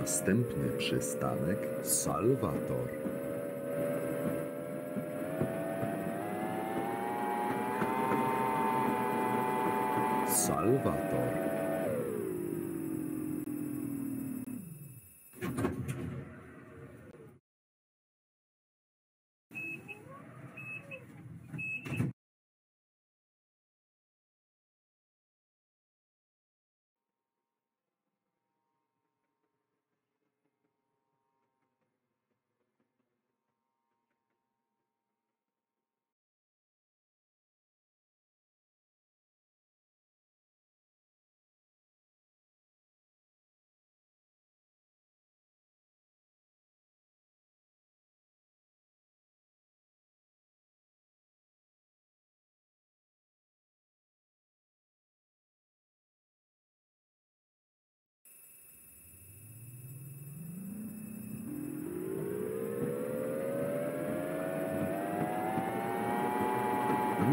Następny przystanek Salwator. Salwator.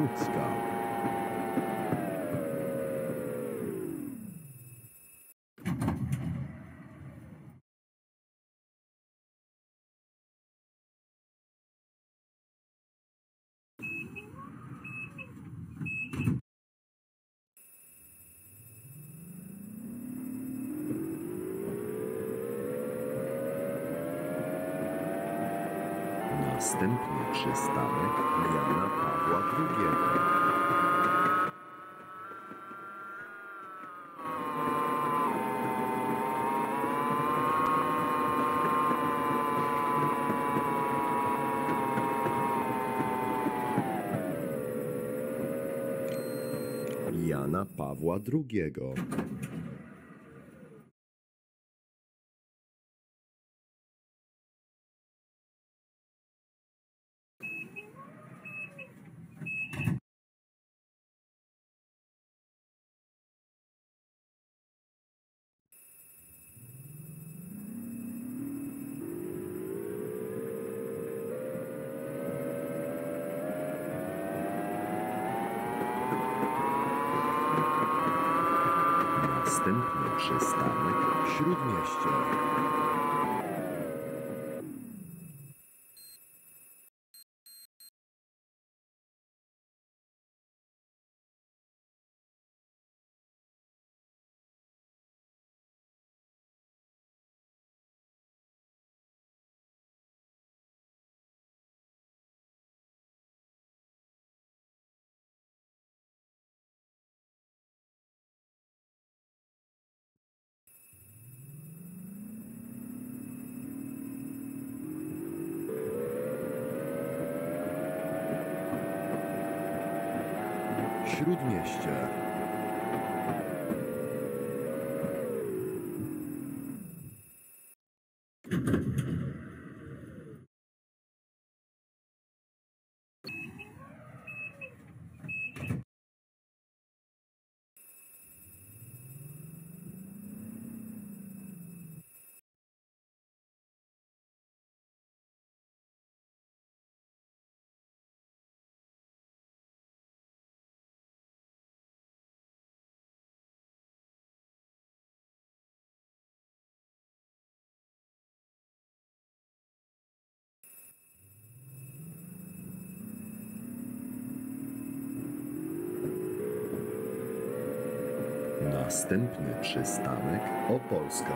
Schmutzgau. Następny przystanek Jana Pawła II. Jana Pawła II. Następny przystanek Śródmieście. Śródmieście. Następny przystanek Opolska.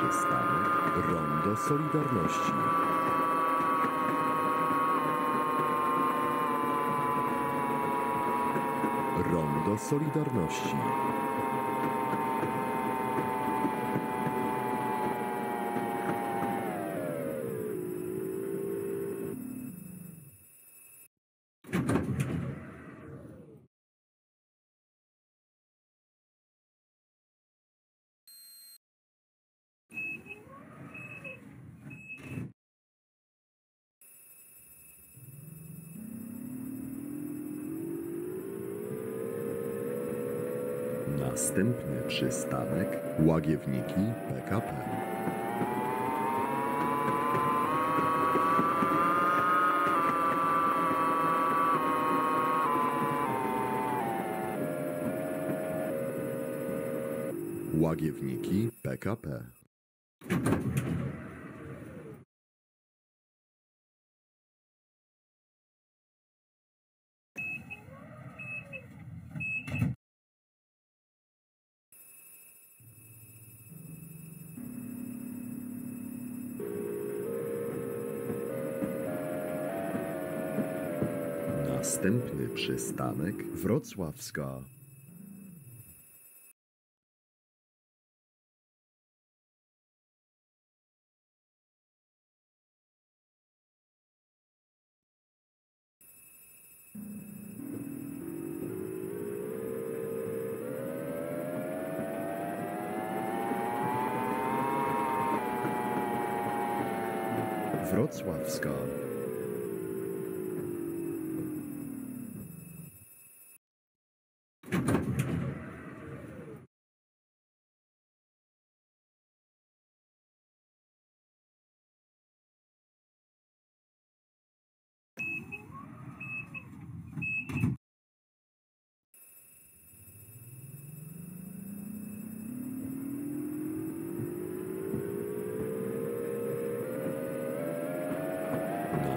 się stało Rondo Solidarności. Rondo Solidarności. Następny przystanek Łagiewniki PKP. Łagiewniki PKP. Następny przystanek Wrocławska. Wrocławska.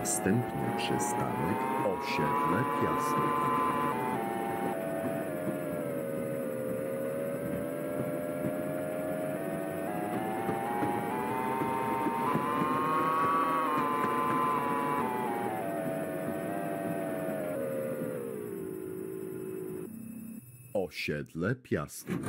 Następny przystanek Osiedle Piastów. Osiedle Piastów.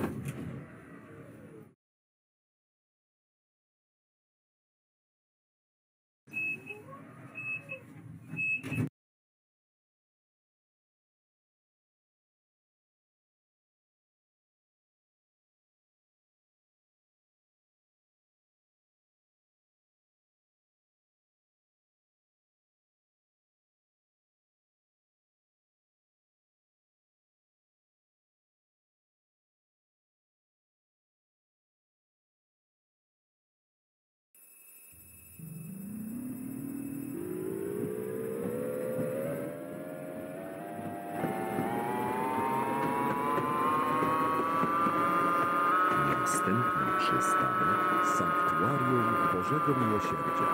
Następny przystanek Sanktuarium Bożego Miłosierdzia.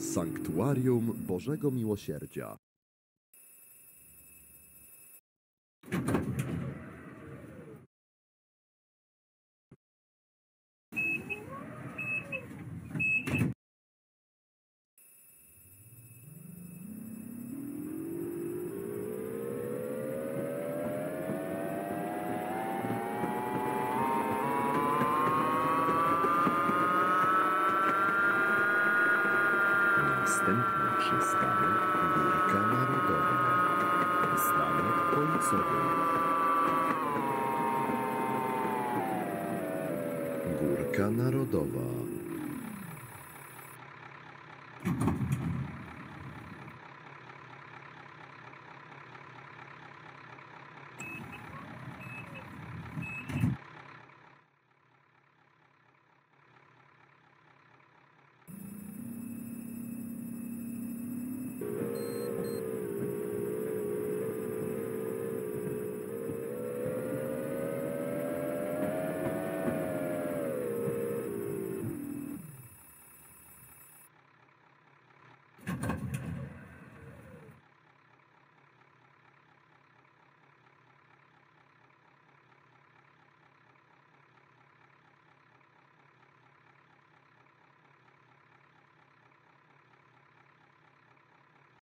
Sanktuarium Bożego Miłosierdzia. Następny przystanek Górka Narodowa. Przystanek końcowy. Górka Narodowa.